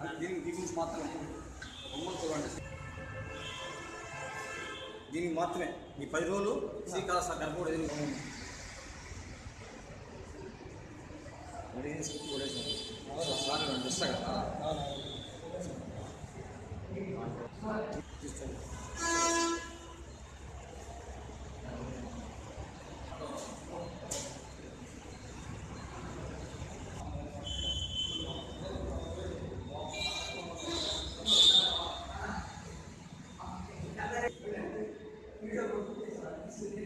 మాత్రమే బొమ్మలు చూడండి. దీనికి మాత్రమే. ఈ పది రోజులు శ్రీకాళహస్తి గర్భగుడి ఎదురు రెడీ చేసి కొడేసాను సార్ నేను ఇస్తా కదా nous avons tous les services de